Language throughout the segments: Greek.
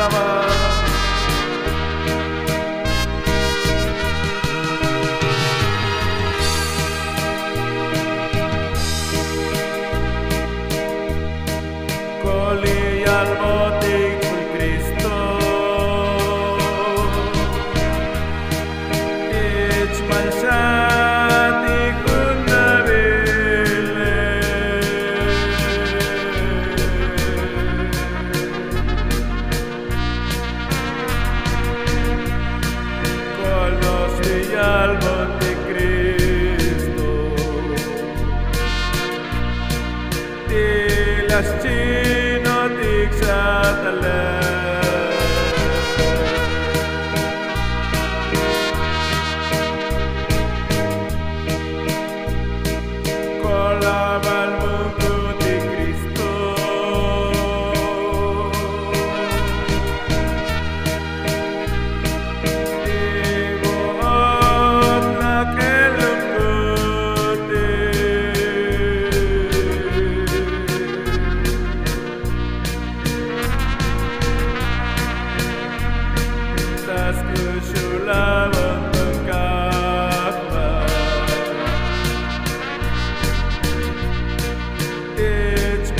love us. τη λαστσίνα τη ξαταλέ.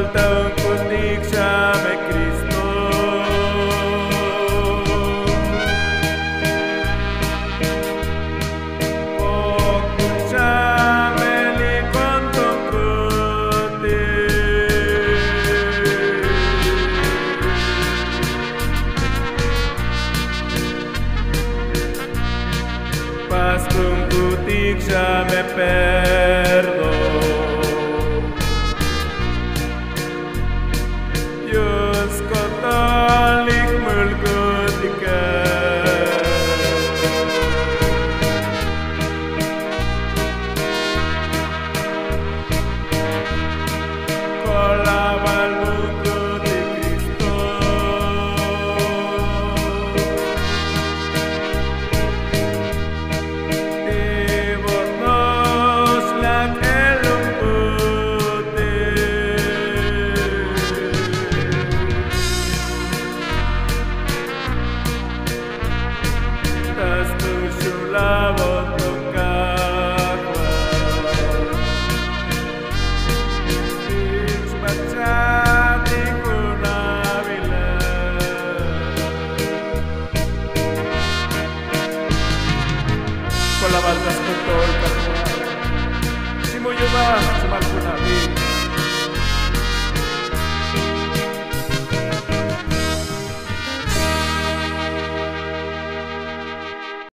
βόλτα όπως δείξαμε Χριστό. Όκουσαμε λοιπόν τον κότη Πας τον που δείξαμε πέρα con la banda spetto il personale. Ci voglio dare, ci manco una vita.